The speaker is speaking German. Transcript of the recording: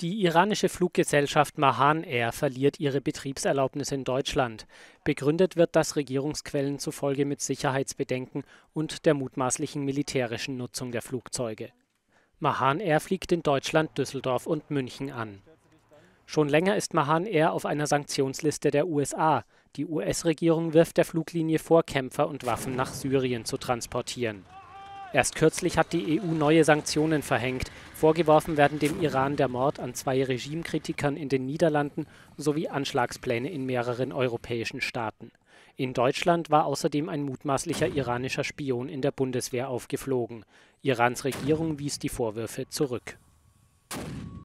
Die iranische Fluggesellschaft Mahan Air verliert ihre Betriebserlaubnis in Deutschland. Begründet wird das Regierungsquellen zufolge mit Sicherheitsbedenken und der mutmaßlichen militärischen Nutzung der Flugzeuge. Mahan Air fliegt in Deutschland, Düsseldorf und München an. Schon länger ist Mahan Air auf einer Sanktionsliste der USA. Die US-Regierung wirft der Fluglinie vor, Kämpfer und Waffen nach Syrien zu transportieren. Erst kürzlich hat die EU neue Sanktionen verhängt. Vorgeworfen werden dem Iran der Mord an zwei Regimekritikern in den Niederlanden sowie Anschlagspläne in mehreren europäischen Staaten. In Deutschland war außerdem ein mutmaßlicher iranischer Spion in der Bundeswehr aufgeflogen. Irans Regierung wies die Vorwürfe zurück